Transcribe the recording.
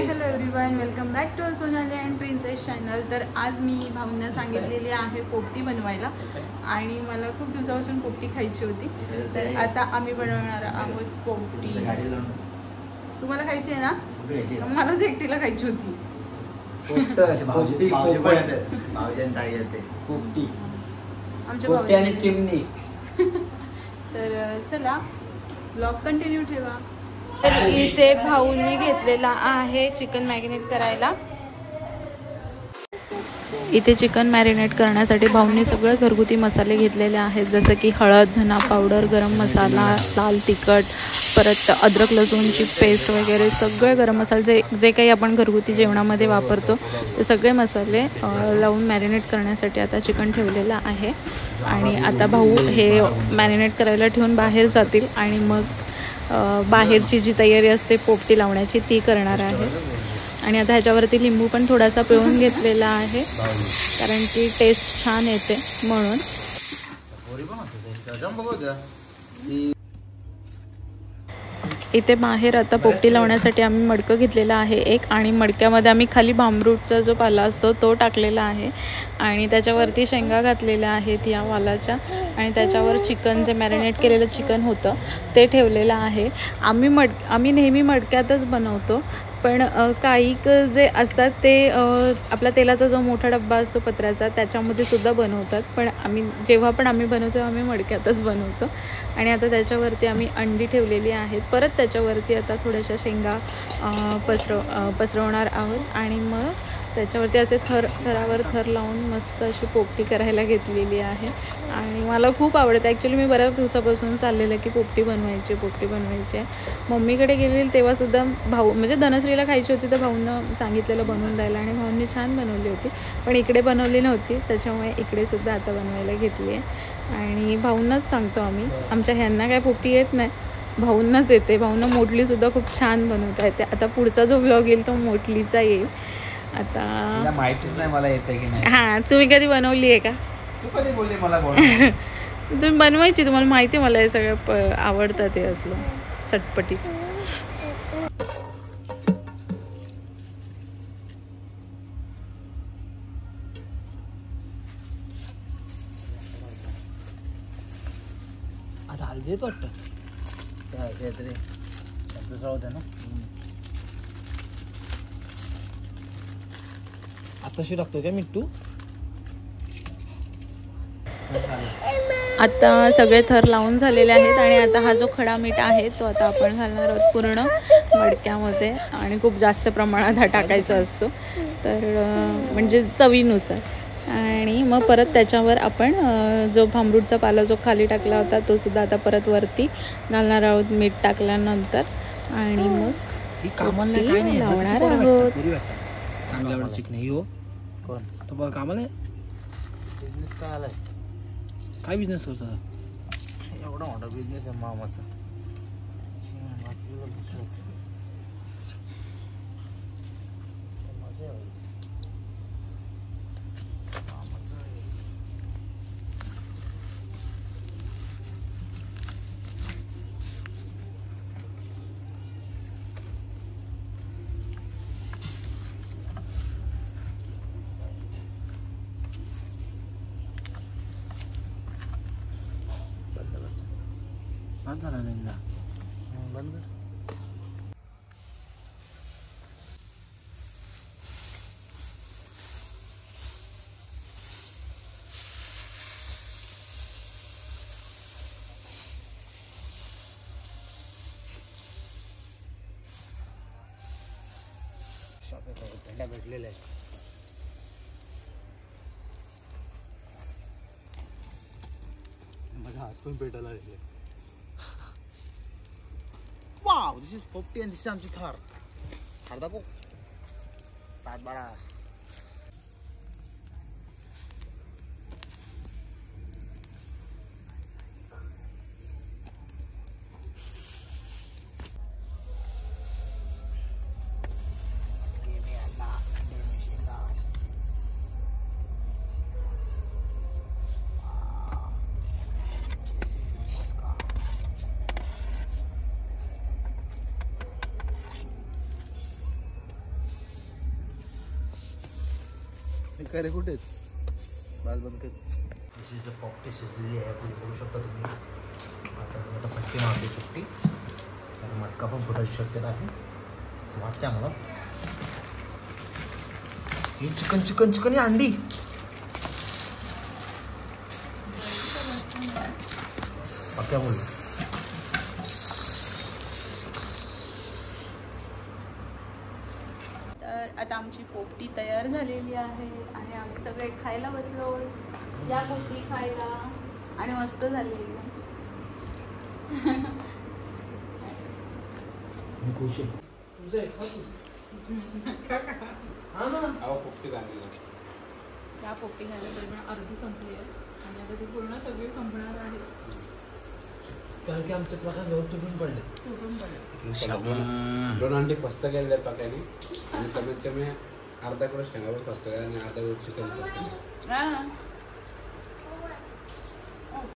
Hi hello everyone welcome back to Sonali and princess channel तर आज मी भाऊंना सांगितलेली आहे पोपटी बनवायला आणि मला खूप दिवसापासून पोपटी खायची होती. तर आता आम्ही बनवणार आहोत पोपटी. तुम्हाला खायची आहे ना? मलाच एकटीला खायची होती. आमच्या चिमणी. तर चला. ब्लॉग कंटिन्यू ठेवा. तर इथे भाऊनी घेतलेला आहे चिकन मॅरिनेट करायला. इथे चिकन मॅरिनेट करण्यासाठी भाऊंनी सगळे घरगुती मसाले घेतलेले आहेत जसं की हळद धना पावडर गरम मसाला लाल तिखट परत अद्रक लसूणची पेस्ट वगैरे सगळे गरम मसाले जे जे काही आपण घरगुती जेवणामध्ये वापरतो ते सगळे मसाले लावून मॅरिनेट करण्यासाठी आता चिकन ठेवलेलं आहे. आणि आता भाऊ हे मॅरिनेट करायला ठेवून बाहेर जातील आणि मग बाहेरची जी तयारी असते पोपटी लावण्याची ती करणार आहे. आणि आता ह्याच्यावरती लिंबू पण थोडासा पिळून घेतलेला आहे. कारण की टेस्ट छान येते म्हणून. इथे बाहेर आता पोपटी लावण्यासाठी आम्ही मडकं घेतलेलं आहे एक आणि मडक्यामध्ये आम्ही खाली बांबरूटचा जो पाला असतो तो टाकलेला आहे आणि त्याच्यावरती शेंगा घातलेल्या आहेत या वालाच्या आणि त्याच्यावर चिकन जे मॅरिनेट केलेलं चिकन होतं ते ठेवलेलं आहे. आम्ही मड आम्ही नेहमी मडक्यातच बनवतो पण काहीक जे असतात ते आपला तेलाचा जो मोठा डब्बा असतो पत्र्याचा त्याच्यामध्ये सुद्धा बनवतात. पण आम्ही जेव्हा पण आम्ही बनवतो आम्ही मडक्यातच बनवतो. आणि आता त्याच्यावरती आम्ही अंडी ठेवलेली आहेत. परत त्याच्यावरती आता थोड्याशा शेंगा पसरव पसरवणार आहोत. आणि मग त्याच्यावरती असे थर थरावर थर लावून मस्त अशी पोपटी करायला घेतलेली आहे. आणि मला खूप आवडतं. ॲक्च्युली मी बऱ्याच दिवसापासून चाललेलं की पोपटी बनवायची पोपटी बनवायची आहे. मम्मीकडे गेलेली तेव्हासुद्धा भाऊ म्हणजे धनश्रीला खायची होती तर भाऊंना सांगितलेलं बनवून द्यायला आणि भाऊंनी छान बनवली होती. पण इकडे बनवली नव्हती. त्याच्यामुळे इकडेसुद्धा आता बनवायला घेतली आहे. आणि भाऊंनाच सांगतो आम्ही आमच्या ह्यांना काय पोपटी येत नाही. भाऊंनाच येते. भाऊंना मोटलीसुद्धा खूप छान बनवता येते. आता पुढचा जो ब्लॉग येईल तो मोटलीचा येईल. आता तिला माहितीच नाही मला येतं की नाही. हां तुम्ही कधी बनवली आहे का? तू कधी बोलली मला तुम्ही बनवायची तुम्हाला माहिती आहे मला हे सगळं प आवडतं ते असलं चटपटी. आता हलदी येत वाटतं दुसरा होता ना. आताशी टाकतोय का मिट्टू? आता सगळे थर लावून झालेले आहेत आणि आता हा जो खडा मीठ आहे तो आता आपण घालणार आहोत पूर्ण मडक्यामध्ये आणि खूप जास्त प्रमाणात हा टाकायचा असतो. तर म्हणजे चवीनुसार. आणि मग परत त्याच्यावर आपण जो भांबरूटचा पाला जो खाली टाकला होता तो सुद्धा आता परत वरती घालणार आहोत मीठ टाकल्यानंतर. आणि मग लावणार आहोत. कामलाबाट एउटा नहीं यो तपाईँको कामल बिजनेस कहाँ काय बिजनेस गर्छ? एउटा होटल बिजनेस मामा छ। बंद झाला निंदा बंद. कर थंडा भेटलेला आहे. माझा हात पण पेटायला लागले. Wow this is popti and this is आमची थार थार दाखव सात काय रे कुठे बाज बंद कर. पॉपटी शिजलेली आहे तुम्ही बघू शकता तुम्ही. आता आता पट्टी मारली पट्टी तर मटका पण फुटायची शक्यता आहे. असं वाटतं आम्हाला. ही चिकन चिकन चिकन ही अंडी. पक्या बोल तर आता आमची पोपटी तयार झालेली आहे आणि आम्ही सगळे खायला बसलो. या पोपटी खायला. आणि मस्त झाली एकदम. मी खुश. आहे हा ना. अहो पोपटी आणलेला या पोपटी खायला दरम्यान अर्धी संपली आहे. आणि आता ती पूर्ण सगळी संपणार आहे. कारण की आमचे प्रकार व्यवस्थित तुटून पडले. तुटून पडले दोन दोन अंडी फस्त आहेत पाक्याने आणि कमीत कमी अर्धा किलो शेंगावर फस्त केला आणि अर्धा किलो चिकन फस्त केलं. हा